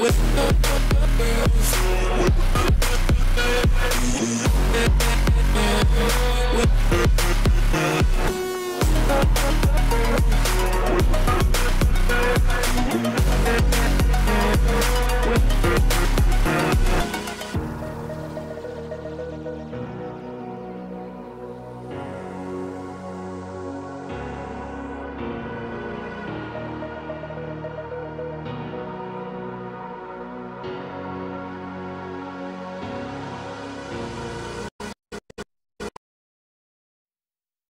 with